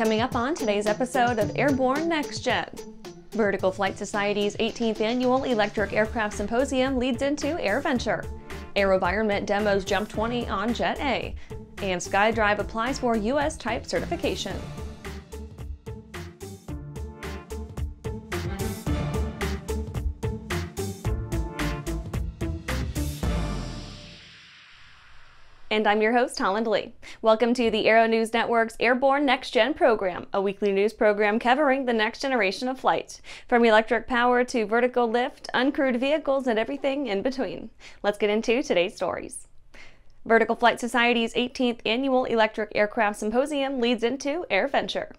Coming up on today's episode of Airborne Next Gen. Vertical Flight Society's 18th annual Electric Aircraft Symposium leads into AirVenture. AeroVironment demos Jump 20 on Jet A. And SkyDrive applies for U.S. type certification. And I'm your host, Holland Lee. Welcome to the Aero News Network's Airborne Next Gen program, a weekly news program covering the next generation of flight, from electric power to vertical lift, uncrewed vehicles, and everything in between. Let's get into today's stories. Vertical Flight Society's 18th annual Electric Aircraft Symposium leads into AirVenture.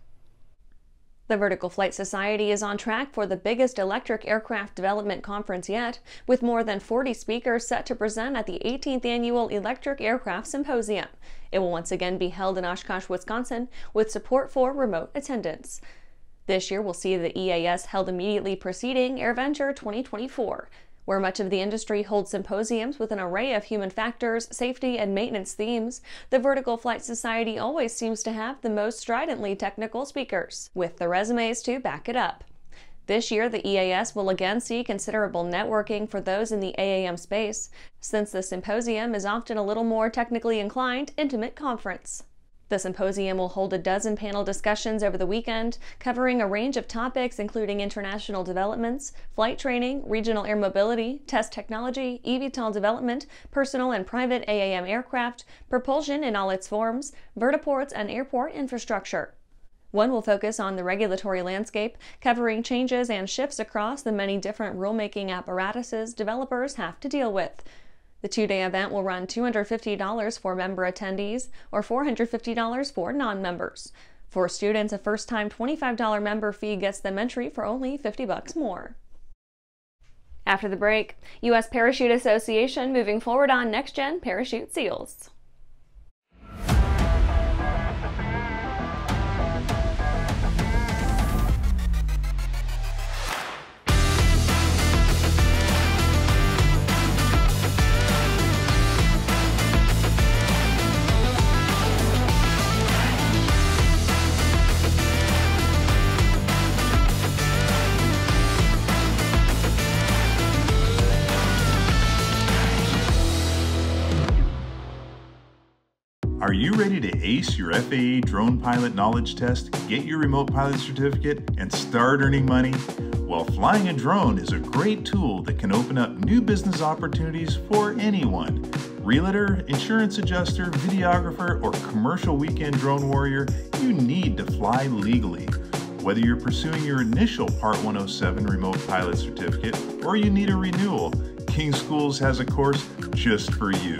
The Vertical Flight Society is on track for the biggest electric aircraft development conference yet, with more than 40 speakers set to present at the 18th annual Electric Aircraft Symposium. It will once again be held in Oshkosh, Wisconsin, with support for remote attendance. This year will see the EAS held immediately preceding AirVenture 2024 where much of the industry holds symposiums with an array of human factors, safety, and maintenance themes, the Vertical Flight Society always seems to have the most stridently technical speakers, with the resumes to back it up. This year, the EAS will again see considerable networking for those in the AAM space, since the symposium is often a little more technically inclined, intimate conference. The symposium will hold a dozen panel discussions over the weekend, covering a range of topics including international developments, flight training, regional air mobility, test technology, eVTOL development, personal and private AAM aircraft, propulsion in all its forms, vertiports, and airport infrastructure. One will focus on the regulatory landscape, covering changes and shifts across the many different rulemaking apparatuses developers have to deal with. The two day event will run $250 for member attendees or $450 for non members. For students, a first time $25 member fee gets them entry for only 50 bucks more. After the break, U.S. Parachute Association moving forward on next gen parachute seals. Are you ready to ace your FAA drone pilot knowledge test, get your remote pilot certificate, and start earning money? Well, flying a drone is a great tool that can open up new business opportunities for anyone. Realtor, insurance adjuster, videographer, or commercial weekend drone warrior, you need to fly legally. Whether you're pursuing your initial Part 107 remote pilot certificate or you need a renewal, King Schools has a course just for you.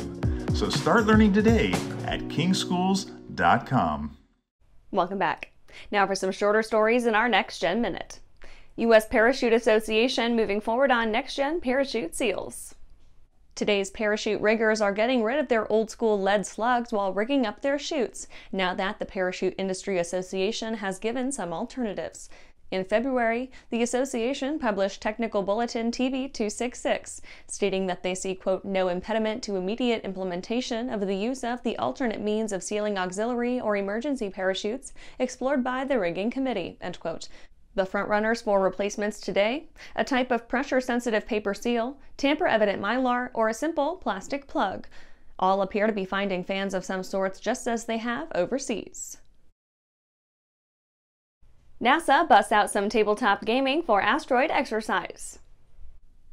So start learning today at kingschools.com. Welcome back. Now for some shorter stories in our Next Gen Minute. U.S. Parachute Association moving forward on Next Gen parachute seals. Today's parachute riggers are getting rid of their old school lead slugs while rigging up their chutes, now that the Parachute Industry Association has given some alternatives. In February, the association published Technical Bulletin TB 266, stating that they see, quote, no impediment to immediate implementation of the use of the alternate means of sealing auxiliary or emergency parachutes explored by the rigging committee, end quote. The frontrunners for replacements today a type of pressure sensitive paper seal, tamper evident mylar, or a simple plastic plug. All appear to be finding fans of some sorts just as they have overseas. NASA busts out some tabletop gaming for asteroid exercise.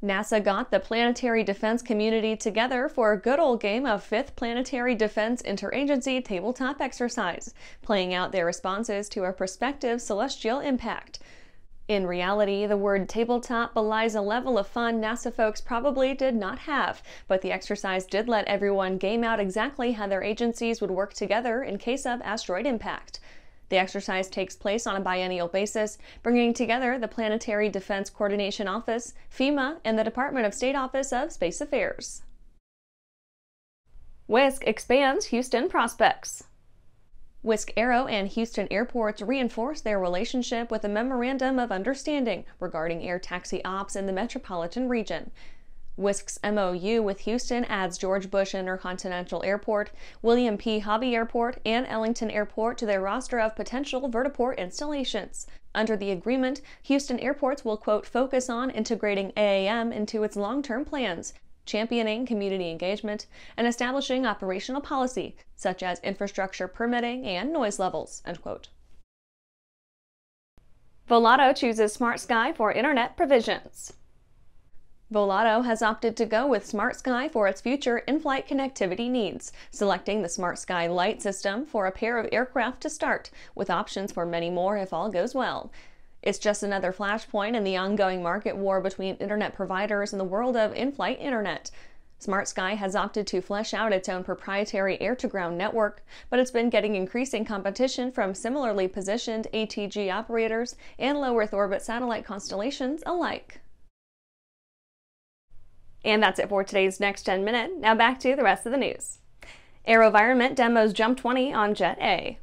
NASA got the planetary defense community together for a good old game of 5th Planetary Defense Interagency Tabletop Exercise, playing out their responses to a prospective celestial impact. In reality, the word tabletop belies a level of fun NASA folks probably did not have, but the exercise did let everyone game out exactly how their agencies would work together in case of asteroid impact. The exercise takes place on a biennial basis, bringing together the Planetary Defense Coordination Office, FEMA, and the Department of State Office of Space Affairs. Wisk expands Houston prospects. Wisk Aero and Houston airports reinforce their relationship with a memorandum of understanding regarding air taxi ops in the metropolitan region. Wisk's MOU with Houston adds George Bush Intercontinental Airport, William P. Hobby Airport, and Ellington Airport to their roster of potential vertiport installations. Under the agreement, Houston airports will, quote, focus on integrating AAM into its long term plans, championing community engagement, and establishing operational policy, such as infrastructure permitting and noise levels, end quote. Volato chooses Smart Sky for internet provisions. Volato has opted to go with Smart Sky for its future in-flight connectivity needs, selecting the Smart Sky Lite system for a pair of aircraft to start, with options for many more if all goes well. It's just another flashpoint in the ongoing market war between internet providers and the world of in-flight internet. Smart Sky has opted to flesh out its own proprietary air-to-ground network, but it's been getting increasing competition from similarly positioned ATG operators and low Earth orbit satellite constellations alike. And that's it for today's Next Gen Minute. Now back to the rest of the news. AeroVironment demos Jump 20 on Jet A.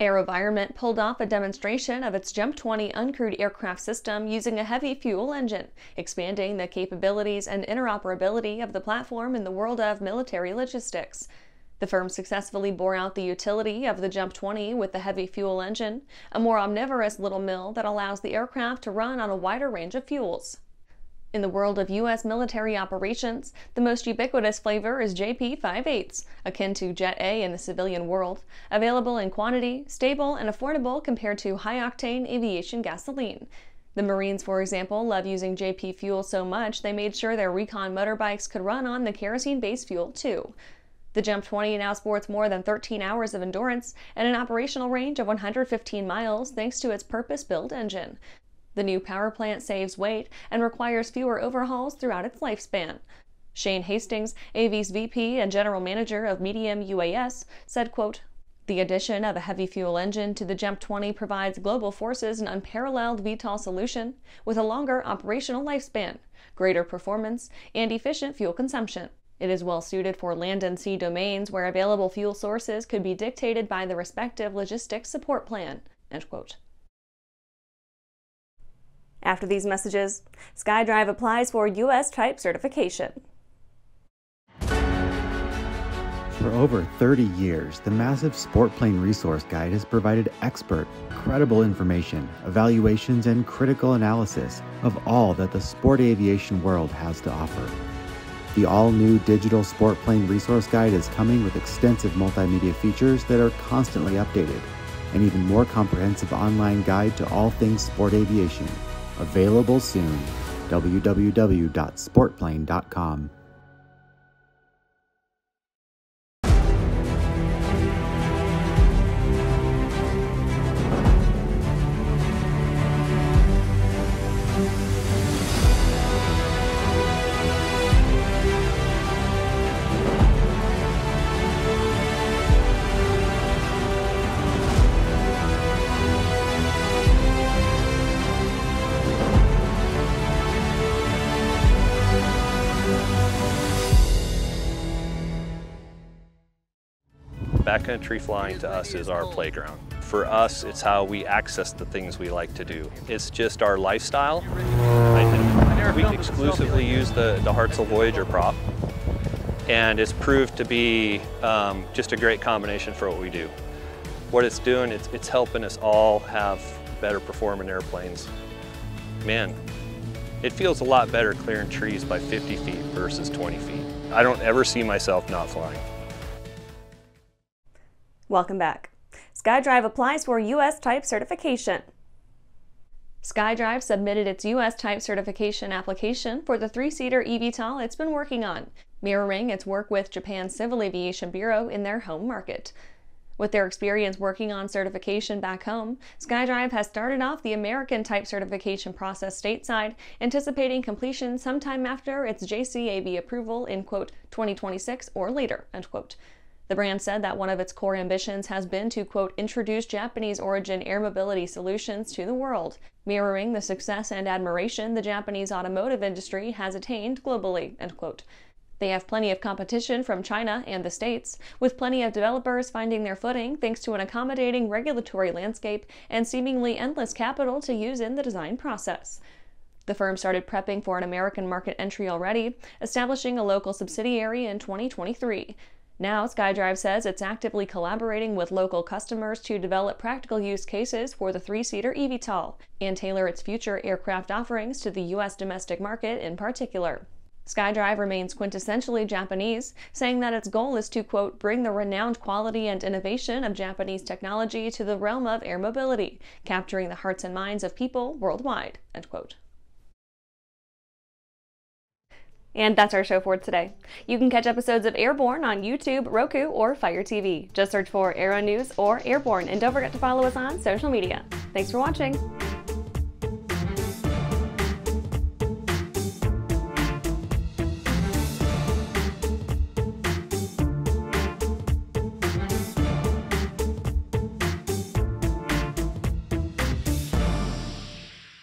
AeroVironment pulled off a demonstration of its Jump 20 uncrewed aircraft system using a heavy fuel engine, expanding the capabilities and interoperability of the platform in the world of military logistics. The firm successfully bore out the utility of the Jump 20 with the heavy fuel engine, a more omnivorous little mill that allows the aircraft to run on a wider range of fuels. In the world of U.S. military operations, the most ubiquitous flavor is JP 5/8, akin to Jet A in the civilian world, available in quantity, stable, and affordable compared to high-octane aviation gasoline. The Marines, for example, love using JP fuel so much they made sure their recon motorbikes could run on the kerosene-based fuel too. The Jump 20 now sports more than 13 hours of endurance and an operational range of 115 miles thanks to its purpose-built engine. The new power plant saves weight and requires fewer overhauls throughout its lifespan. Shane Hastings, AV's VP and General Manager of Medium UAS, said, quote, the addition of a heavy fuel engine to the JUMP 20 provides global forces an unparalleled VTOL solution with a longer operational lifespan, greater performance, and efficient fuel consumption. It is well suited for land and sea domains where available fuel sources could be dictated by the respective logistics support plan. End quote. After these messages, SkyDrive applies for U.S. type certification. For over 30 years, the massive Sport Plane Resource Guide has provided expert, credible information, evaluations, and critical analysis of all that the sport aviation world has to offer. The all new digital Sport Plane Resource Guide is coming with extensive multimedia features that are constantly updated, an even more comprehensive online guide to all things sport aviation Available soon. www.sportplane.com. backcountry flying to us is our playground. For us, it's how we access the things we like to do. It's just our lifestyle. We exclusively use the, the Hartzell Voyager prop, and it's proved to be um, just a great combination for what we do. What it's doing, it's, it's helping us all have better performing airplanes. Man, it feels a lot better clearing trees by 50 feet versus 20 feet. I don't ever see myself not flying. Welcome back. SkyDrive applies for U.S. type certification. SkyDrive submitted its U.S. type certification application for the three-seater eVTOL it's been working on, mirroring its work with Japan's Civil Aviation Bureau in their home market. With their experience working on certification back home, SkyDrive has started off the American type certification process stateside, anticipating completion sometime after its JCAB approval in quote 2026 or later, end quote. The brand said that one of its core ambitions has been to, quote, introduce Japanese origin air mobility solutions to the world, mirroring the success and admiration the Japanese automotive industry has attained globally, end quote. They have plenty of competition from China and the States, with plenty of developers finding their footing thanks to an accommodating regulatory landscape and seemingly endless capital to use in the design process. The firm started prepping for an American market entry already, establishing a local subsidiary in 2023. Now, SkyDrive says it's actively collaborating with local customers to develop practical use cases for the three seater eVTOL and tailor its future aircraft offerings to the U.S. domestic market in particular. SkyDrive remains quintessentially Japanese, saying that its goal is to, quote, bring the renowned quality and innovation of Japanese technology to the realm of air mobility, capturing the hearts and minds of people worldwide, end quote. And that's our show for today. You can catch episodes of Airborne on YouTube, Roku, or Fire TV. Just search for Aero News or Airborne, and don't forget to follow us on social media. Thanks for watching.